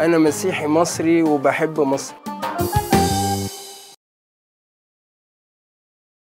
أنا مسيحي مصري وبحب مصر.